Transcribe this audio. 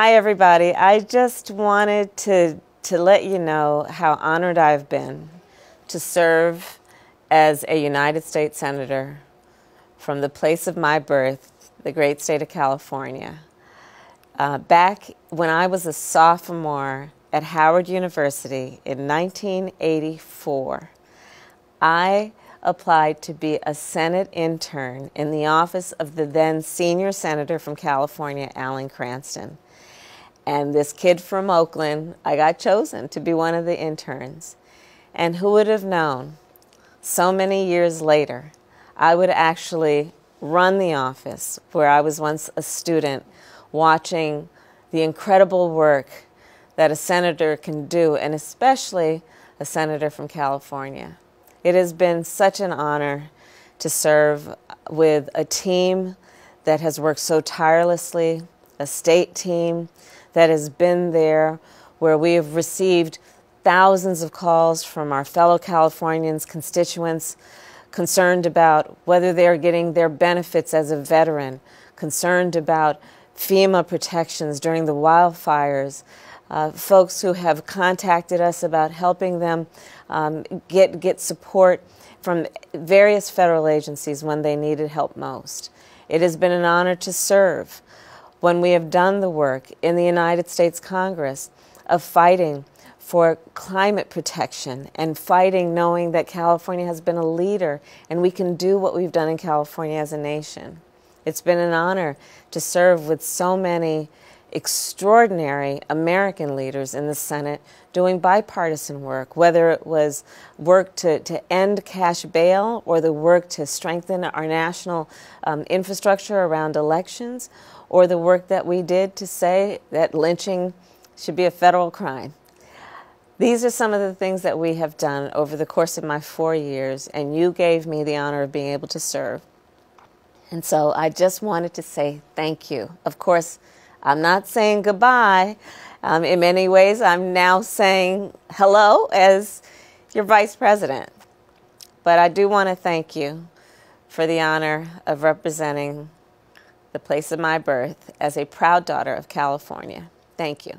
Hi, everybody. I just wanted to, to let you know how honored I've been to serve as a United States Senator from the place of my birth, the great state of California. Uh, back when I was a sophomore at Howard University in 1984, I applied to be a Senate intern in the office of the then senior senator from California, Alan Cranston. And this kid from Oakland, I got chosen to be one of the interns. And who would have known so many years later, I would actually run the office where I was once a student watching the incredible work that a senator can do, and especially a senator from California. It has been such an honor to serve with a team that has worked so tirelessly, a state team that has been there where we have received thousands of calls from our fellow Californians, constituents, concerned about whether they're getting their benefits as a veteran, concerned about FEMA protections during the wildfires, uh, folks who have contacted us about helping them um, get, get support from various federal agencies when they needed help most. It has been an honor to serve when we have done the work in the United States Congress of fighting for climate protection and fighting knowing that California has been a leader and we can do what we've done in California as a nation. It's been an honor to serve with so many extraordinary American leaders in the Senate doing bipartisan work, whether it was work to, to end cash bail or the work to strengthen our national um, infrastructure around elections, or the work that we did to say that lynching should be a federal crime. These are some of the things that we have done over the course of my four years, and you gave me the honor of being able to serve. And so I just wanted to say thank you. Of course, I'm not saying goodbye. Um, in many ways, I'm now saying hello as your vice president. But I do want to thank you for the honor of representing the place of my birth as a proud daughter of California. Thank you.